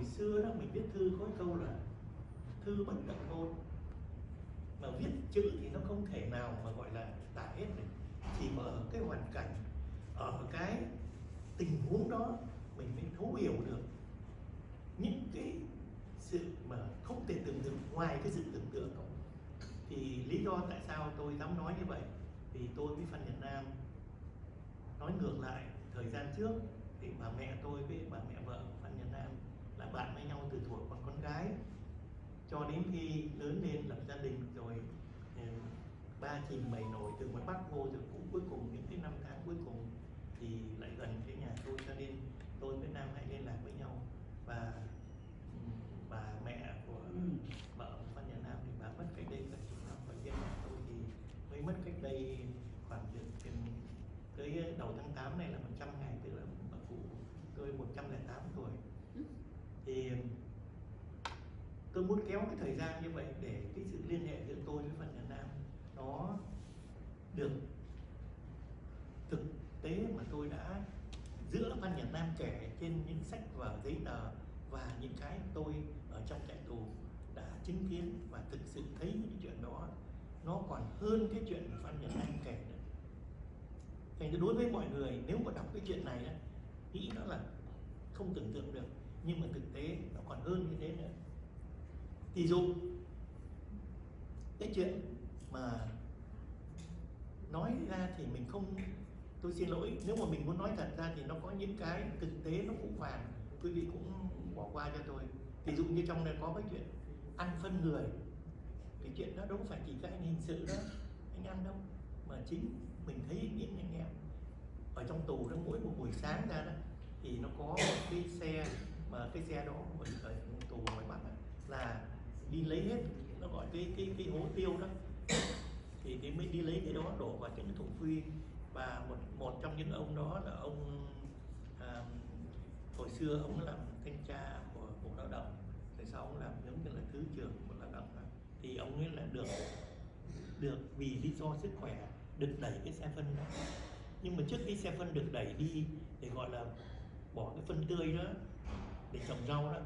hồi xưa đó mình viết thư có câu là thư bất tận ngôn. Mà viết chữ thì nó không thể nào mà gọi là tả hết được. Chỉ mà ở cái hoàn cảnh, ở cái tình huống đó mình mới thấu hiểu được những cái sự mà không thể tưởng tượng ngoài cái sự tưởng tượng. Đó. thì lý do tại sao tôi dám nói như vậy? Vì tôi với Phan Nhật Nam nói ngược lại thời gian trước, thì bà mẹ tôi với bà mẹ vợ của Phan Nhật Nam bạn với nhau từ thuở còn con gái cho đến khi lớn lên lập gia đình rồi ừ, ba chìm mày nổi từ ngoài Bắc vô rồi cũng cuối cùng những cái năm tháng cuối cùng thì lại gần cái nhà tôi cho nên tôi với Nam hãy liên lạc với nhau. Và ừ, bà mẹ của vợ của Phan Nam thì bà mất cách đây là chục năm và riêng mẹ tôi thì mới mất cách đây khoảng được chừng tới đầu tháng 8 này là 100 ngày, tức là bà cụ tôi 108 tuổi thì tôi muốn kéo cái thời gian như vậy để cái sự liên hệ giữa tôi với phần Nhật Nam nó được thực tế mà tôi đã giữa Văn Nhật Nam kể trên những sách và giấy tờ và những cái tôi ở trong trại tù đã chứng kiến và thực sự thấy những chuyện đó nó còn hơn cái chuyện Văn Nhật Nam kể nữa. Thành ra đối với mọi người nếu mà đọc cái chuyện này á, nghĩ nó là không tưởng tượng được nhưng mà thực tế nó còn hơn như thế nữa. Ví dụ, cái chuyện mà nói ra thì mình không, tôi xin lỗi, nếu mà mình muốn nói thật ra thì nó có những cái thực tế nó cũng vàng quý vị cũng bỏ qua cho tôi. Ví dụ như trong này có cái chuyện ăn phân người. Cái chuyện đó đâu phải chỉ các anh hình sự đó, anh ăn đâu. Mà chính mình thấy những anh em ở trong tù đó, mỗi một buổi sáng ra đó, thì nó có một cái xe mà cái xe đó ở, ở tù ngoài bắc là đi lấy hết nó gọi cái cái cái hố tiêu đó. Thì thì mới đi lấy cái đó đổ vào trong cái thùng phi. Và một một trong những ông đó là ông à, hồi xưa ông làm thanh tra của bộ lao động rồi sau ông làm giống như là thứ trưởng của lao động đó. thì ông ấy là được được vì lý do sức khỏe được đẩy cái xe phân đó. Nhưng mà trước khi xe phân được đẩy đi để gọi là bỏ cái phân tươi đó để trồng rau đó,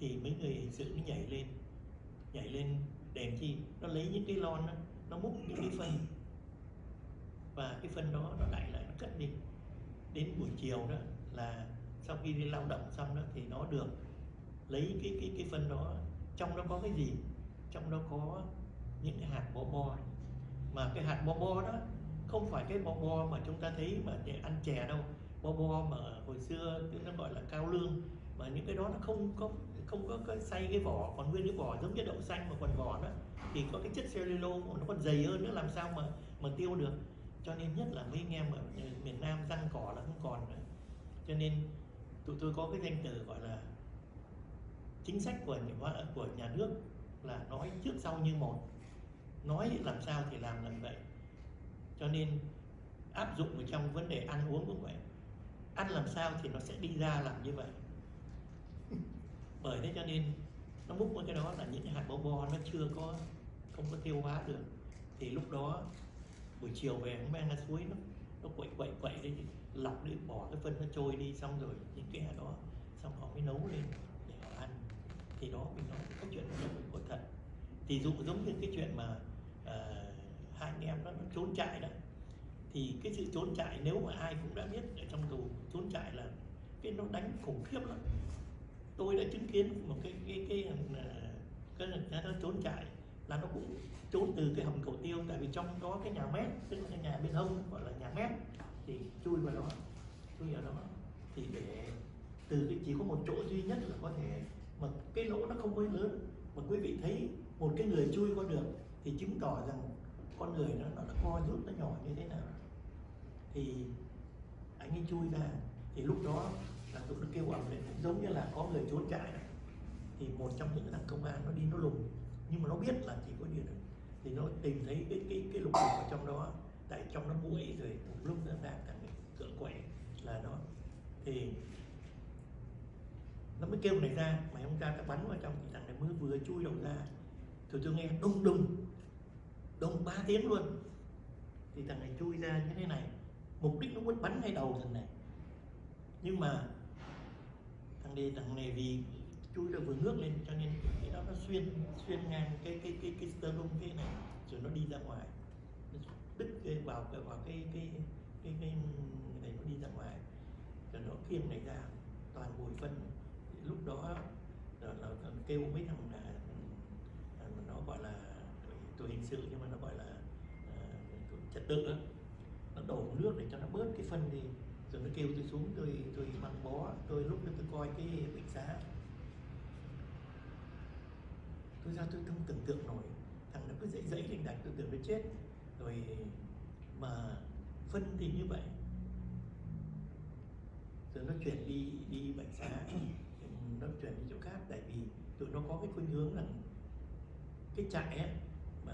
thì mấy người hình sự nó nhảy lên nhảy lên đèn chi, nó lấy những cái lon đó, nó múc những cái phân. Và cái phân đó nó đẩy lại, nó cất đi. Đến buổi chiều đó là sau khi đi lao động xong đó thì nó được lấy cái cái cái phân đó. Trong đó có cái gì? Trong đó có những cái hạt bò bo mà cái hạt bò bo đó không phải cái bò bo mà chúng ta thấy mà để ăn chè đâu. Bò bo mà hồi xưa nó gọi là cao lương mà những cái đó nó không có không có cái xay cái vỏ còn nguyên cái vỏ giống như đậu xanh mà còn vỏ đó thì có cái chất cellulose nó còn dày hơn nữa làm sao mà mà tiêu được. Cho nên nhất là mấy anh em ở miền Nam răng cỏ là không còn nữa. Cho nên tụi tôi có cái danh từ gọi là chính sách của nhà, của nhà nước là nói trước sau như một. Nói làm sao thì làm làm vậy. Cho nên áp dụng ở trong vấn đề ăn uống cũng vậy. Ăn làm sao thì nó sẽ đi ra làm như vậy bởi thế cho nên nó múc vào cái đó là những hạt bo bo nó chưa có không có tiêu hóa được. Thì lúc đó buổi chiều về nó mang ra suối nó nó quậy quậy quậy đi lọc đi bỏ cái phân nó trôi đi xong rồi những cái hạt đó xong họ mới nấu lên để họ ăn. Thì đó mình nói cái chuyện của thật. Thì dụ giống như cái chuyện mà uh, hai anh em đó nó trốn chạy đó. Thì cái sự trốn chạy nếu mà ai cũng đã biết ở trong tù trốn chạy là cái nó đánh khủng khiếp lắm tôi đã chứng kiến một cái cái cái à, cái, cái, cái nó trốn chạy là nó cũng trốn từ cái hầm cầu tiêu tại vì trong đó cái nhà mét tức là cái nhà bên hông gọi là nhà mét thì chui vào đó chui vào đó. Thì để từ cái chỉ có một chỗ duy nhất là có thể mà cái lỗ nó không quá lớn mà quý vị thấy một cái người chui qua được thì chứng tỏ rằng con người nó, nó co rút nó nhỏ như thế nào. Thì anh ấy chui ra thì lúc đó là tụi nó kêu ầm lên cũng giống như là có người trốn chạy thì một trong những thằng công an nó đi nó lùng. Nhưng mà nó biết là chỉ có điều này thì nó tìm thấy cái cái cái lục ở trong đó. Tại trong nó mũi rồi, một lúc nó đang thằng cửa quậy là nó. Thì nó mới kêu này ra, mà ông cha đã bắn vào trong thì thằng này mới vừa chui đầu ra. Thì tôi nghe đùng đùng đùng ba tiếng luôn. Thì thằng này chui ra như thế này. Mục đích nó muốn bắn ngay đầu thằng này. Nhưng mà thằng này thằng này vì chui được vừa ngước lên cho nên cái đó nó xuyên xuyên ngang cái cái cái cái sternum thế này rồi nó đi ra ngoài. Nó đứt cái vào cái vào cái cái cái cái này nó đi ra ngoài. Rồi nó khiêng này ra toàn bụi phân. Lúc đó là, là, là kêu mấy thằng là, là nó gọi là tuổi hình sự nhưng mà nó gọi là uh, trật tự đó. nó đổ nước để cho nó bớt cái phân đi rồi nó kêu tôi xuống tôi tôi mang bó tôi lúc đó tôi coi cái bệnh xá tôi ra tôi không tưởng tượng nổi thằng nó cứ dậy dậy lên đạch tôi tưởng nó chết. Rồi mà phân thì như vậy. Rồi nó chuyển đi đi bệnh xá nó chuyển đi chỗ khác tại vì tụi nó có cái khuynh hướng là cái trại ấy mà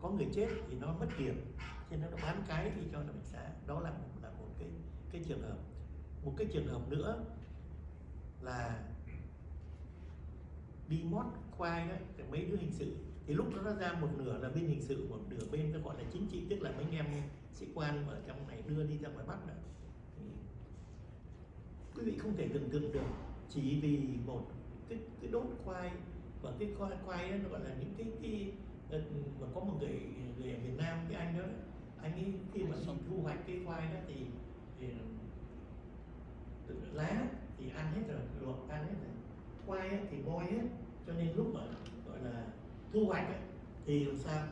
có người chết thì nó mất tiền, cho nên nó bán cái thì cho nó bệnh xá đó là một là một cái cái trường hợp một cái trường hợp nữa là đi mót khoai đó mấy đứa hình sự thì lúc đó nó ra một nửa là bên hình sự một nửa bên nó gọi là chính trị tức là mấy anh em sĩ quan ở trong này đưa đi ra ngoài bắc nữa quý vị không thể tưởng tượng được chỉ vì một cái cái đốt khoai và cái khoai khoai đó, nó gọi là những cái cái mà có một người người ở Việt Nam cái anh đó anh ấy khi mà thu hoạch cái khoai đó thì, thì lá thì ăn hết rồi luộc ăn hết rồi. Khoai thì moi hết cho nên lúc mà gọi là thu hoạch ấy, thì làm sao?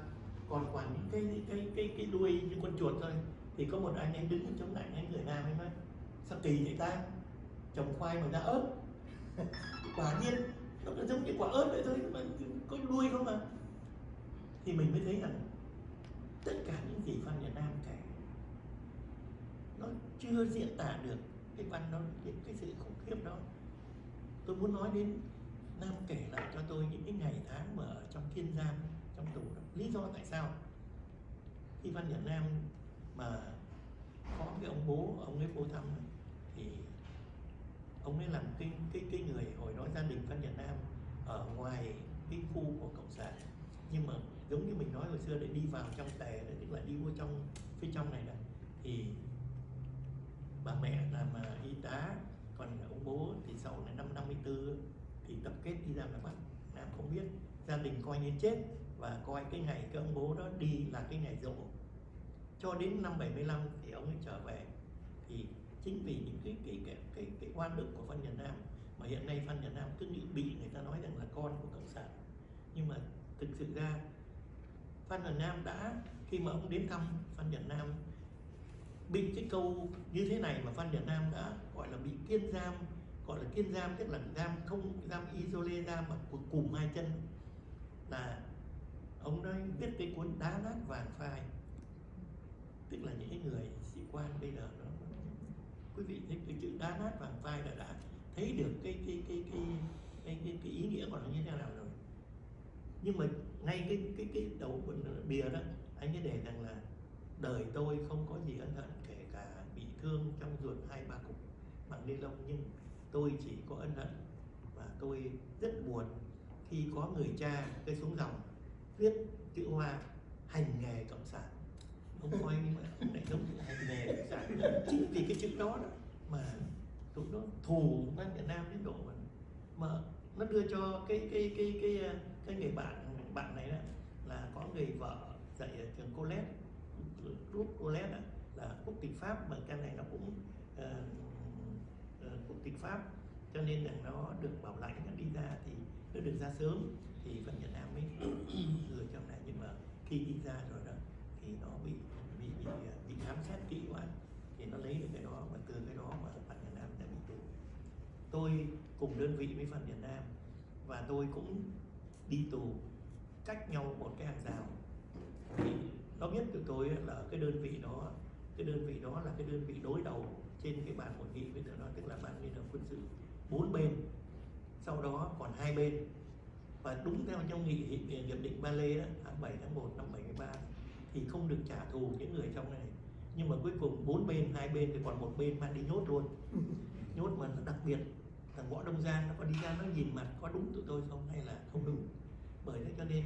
Còn khoảng những cái cái cái cái đuôi như con chuột thôi thì có một anh em đứng chống lạnh anh người nam ấy nói sao kỳ vậy ta? Trồng khoai mà ra ớt. Quả nhiên nó giống như quả ớt vậy thôi mà có đuôi không mà thì mình mới thấy rằng tất cả những gì văn Việt Nam kể nó chưa diễn tả được cái văn đó những cái sự khủng khiếp đó. Tôi muốn nói đến Nam kể lại cho tôi những cái ngày tháng mà ở trong kiên giam trong tù đó. lý do tại sao? Khi văn Việt Nam mà có cái ông bố, ông ấy vô thăm thì ông ấy làm cái cái cái người hồi đó gia đình văn Việt Nam ở ngoài cái khu của cộng sản. Nhưng mà giống như mình nói hồi xưa để đi vào trong tè tức là đi vô trong, phía trong này này thì bà mẹ làm à, y tá còn à, ông bố thì sau này năm 54 thì tập kết đi ra ngoài Bắc Nam không biết gia đình coi như chết và coi cái ngày cái ông bố đó đi là cái ngày rỗ. Cho đến năm 75 thì ông ấy trở về. Thì chính vì những cái cái cái cái, cái quan đức của Phan Nhật Nam mà hiện nay Phan Nhật Nam cứ nghĩ bị người ta nói rằng là con của cộng sản. Nhưng mà thực sự ra Phan Nhật Nam đã khi mà ông đến thăm Phan Nhật Nam bị cái câu như thế này mà Phan Nhật Nam đã gọi là bị kiên giam gọi là kiên giam tức là giam không giam isole giam mà cùng hai chân là ông nói viết cái cuốn đá nát vàng phai. Tức là những người sĩ quan bây giờ nó quý vị thấy cái chữ đá nát vàng phai là đã thấy được cái cái cái cái cái, cái, cái ý nghĩa của nó như thế nào rồi. Nhưng mà ngay cái cái cái đầu bìa đó anh ấy đề rằng là đời tôi không có gì ân hận kể cả bị thương trong ruột hai ba cục bằng ni lông nhưng tôi chỉ có ân hận và tôi rất buồn khi có người cha cái xuống dòng viết chữ hoa hành nghề cộng sản. Ông coi nhưng mà ông lại giống như hành nghề cộng sản. Chính vì cái chữ đó, đó mà tụi nó thù văn Việt Nam đến độ mà, mà nó đưa cho cái cái cái cái cái, cái người bạn bạn này đó là có người vợ dạy ở trường Colette group là quốc tịch Pháp mà cái này nó cũng uh, uh, quốc tịch Pháp. Cho nên là nó được bảo lãnh nó đi ra thì nó được ra sớm thì phần Việt Nam mới gửi trong này nhưng mà khi đi ra rồi đó thì nó bị bị bị ờ, bị khám xét kỹ quá thì nó lấy được cái đó và từ cái đó mà phần Việt Nam đã bị tù. Tôi cùng đơn vị với phần Việt Nam và tôi cũng đi tù cách nhau một cái hàng rào. Thì nó biết tụi tôi là cái đơn vị đó cái đơn vị đó là cái đơn vị đối đầu trên cái bàn hội nghị với tụi nó tức là ban liên hợp quân sự bốn bên. Sau đó còn hai bên. Và đúng theo trong nghị hiệp định Ba Lê đó tháng 7 tháng 1 năm 73 thì không được trả thù những người trong này. Nhưng mà cuối cùng bốn bên hai bên thì còn một bên mang đi nhốt luôn. Nhốt mà đặc biệt thằng võ đông giang nó có đi ra nó nhìn mặt có đúng tụi tôi không hay là không đúng. Bởi thế cho nên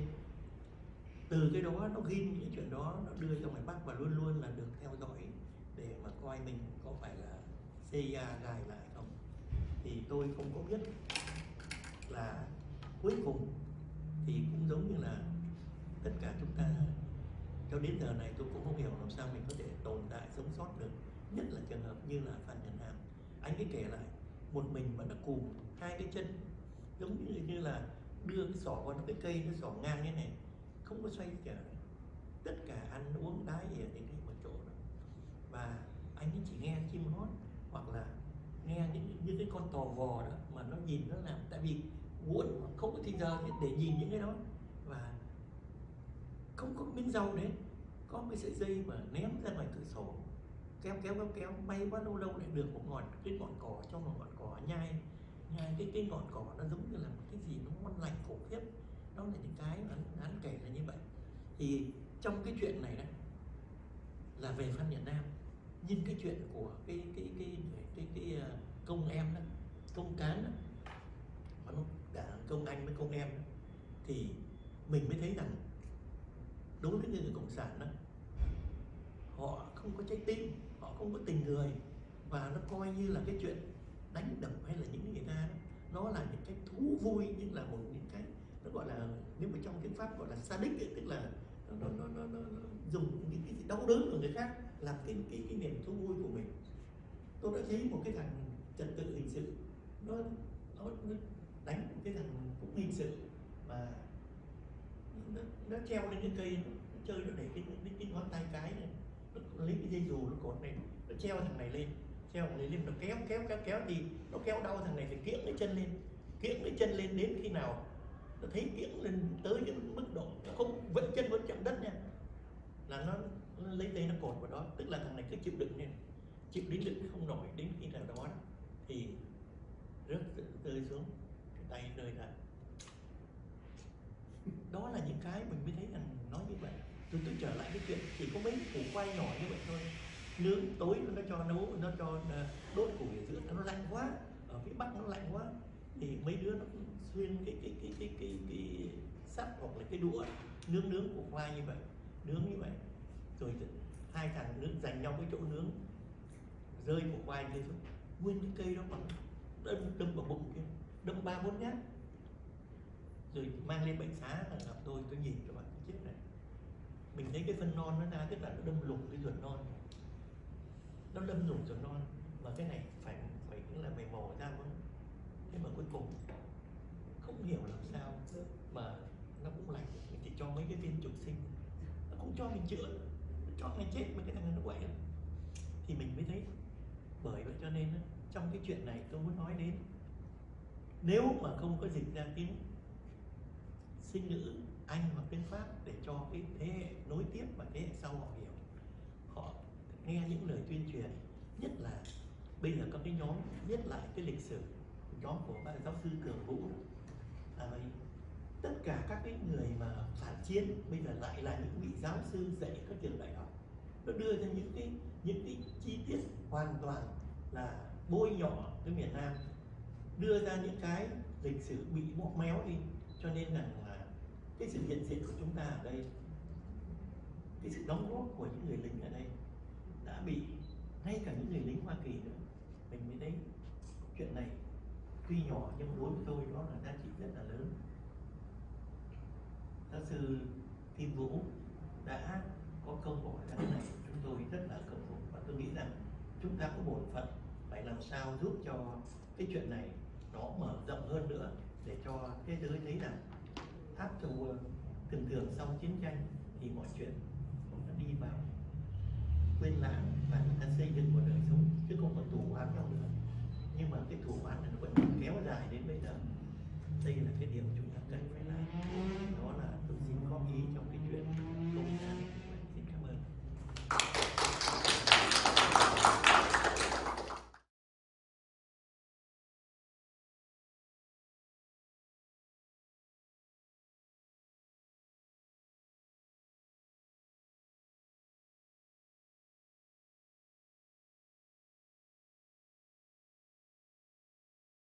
từ cái đó nó ghi những chuyện đó, nó đưa cho ngoài bắc và luôn luôn là được theo dõi để mà coi mình có phải là CIA gài lại không. Thì tôi không có biết là cuối cùng thì cũng giống như là tất cả chúng ta, cho đến giờ này tôi cũng không hiểu làm sao mình có thể tồn tại, sống sót được. Nhất là trường hợp như là phan nhật nam. Anh ấy kể lại, một mình mà đã cùm hai cái chân, giống như như là đưa cái sỏ vào cái cây nó sỏ ngang như này không có xoay trở tất cả ăn uống đá gì đến đến một chỗ đó. Và anh ấy chỉ nghe chim hót, hoặc là nghe những như cái con tò vò đó mà nó nhìn nó làm. Tại vì muốn không có thời giờ để nhìn những cái đó. Và không có miếng rau đấy, có cái sợi dây mà ném ra ngoài cửa sổ, kéo kéo kéo kéo may quá lâu lâu lại được một ngọn, cái ngọn cỏ trong một ngọn cỏ nhai nhai cái cái ngọn cỏ nó giống như là một cái gì nó ngon lành khủng khiếp đó là những cái mà hắn kể là như vậy. Thì trong cái chuyện này đấy là về Phan Nhật Nam. Nhưng cái chuyện của cái cái cái cái cái, cái công em đó công cán đó nó cả công anh với công em đó, thì mình mới thấy rằng đối với người cộng sản đó họ không có trái tim họ không có tình người. Và nó coi như là cái chuyện đánh đập hay là những người ta đó, nó là những cái thú vui nhưng là một những cái nó gọi là nếu mà trong tiếng pháp gọi là sadic ấy, tức là nó, nó, nó, nó, nó, dùng những cái đau đớn của người khác làm cái cái cái niềm thú vui của mình. Tôi đã thấy một cái thằng trật tự hình sự nó nó, nó đánh một cái thằng cũng hình sự mà nó, nó treo lên cái cây nó, nó chơi nó để cái, cái, cái ngón tay cái này nó lấy cái dây dù nó cột này nó treo thằng này lên treo thằng này lên nó kéo kéo kéo kéo đi nó kéo đau thằng này phải kiễng cái chân lên kiễng cái chân lên đến khi nào nó thấy kiễng lên tới những mức độ nó không vẫn chân vẫn chạm đất nha. Là nó, nó lấy tay nó cột vào đó. Tức là thằng này cứ chịu đựng nha. Chịu đến đựng không nổi đến khi nào đó thì rớt rơi xuống. Cái tay rơi ra. Đó là những cái mình mới thấy rằng nói như vậy. Tôi tôi trở lại cái chuyện chỉ có mấy củ quay nhỏ như vậy thôi. Nướng tối nó cho nấu nó cho ờ, đốt củi ở giữa. Nó lạnh quá. Ở phía bắc nó lạnh quá thì mấy đứa nó xuyên cái cái cái cái cái, cái sắt hoặc là cái đũa nướng nướng củ khoai như vậy nướng như vậy. Rồi hai thằng nướng giành nhau cái chỗ nướng rơi củ khoai lên xuống nguyên cái cây đó bằng đâm đâm vào bụng kia đâm ba bốn nhát. Rồi mang lên bệnh xá là gặp tôi tôi nhìn cho bạn chết này mình thấy cái phân non nó ra tức là nó đâm lủng cái ruột non. Nó đâm lủng ruột non mà cái này phải phải cũng là mày mò ra không nhưng mà cuối cùng, không hiểu làm sao mà nó cũng lành. Mình chỉ cho mấy cái viên trục sinh. Nó cũng cho mình chữa. Nó cho mình chết mấy cái thằng nó quậy lắm thì mình mới thấy, bởi vậy cho nên trong cái chuyện này tôi muốn nói đến, nếu mà không có dịch ra tiếng sinh ngữ anh hoặc tiếng pháp để cho cái thế hệ nối tiếp và thế hệ sau họ hiểu, họ nghe những lời tuyên truyền, nhất là bây giờ có cái nhóm viết lại cái lịch sử nhóm của các giáo sư cường vũ. Là vậy tất cả các cái người mà phản chiến, bây giờ lại là những vị giáo sư dạy các trường đại học, nó đưa ra những cái những cái chi tiết hoàn toàn là bôi nhọ cái miền Nam, đưa ra những cái lịch sử bị bóp méo đi. Cho nên rằng là cái sự hiện diện của chúng ta ở đây, cái sự đóng góp của những người lính ở đây đã bị, ngay cả những người lính Hoa Kỳ nữa. Mình mới thấy chuyện này tuy nhỏ nhưng đối với tôi nó là giá trị rất là lớn. Giáo sư Kim Vũ đã có công bỏ ra cái này chúng tôi rất là cảm phục và tôi nghĩ rằng chúng ta có bổn phận phải làm sao giúp cho cái chuyện này nó mở rộng hơn nữa để cho thế giới thấy rằng tháp châu thường thường sau chiến tranh thì mọi chuyện nó đi vào quên lãng và người ta xây dựng một đời sống chứ không còn tù oán nhau nữa nhưng mà cái thủ oán này nó vẫn kéo dài đến bây giờ. Đây là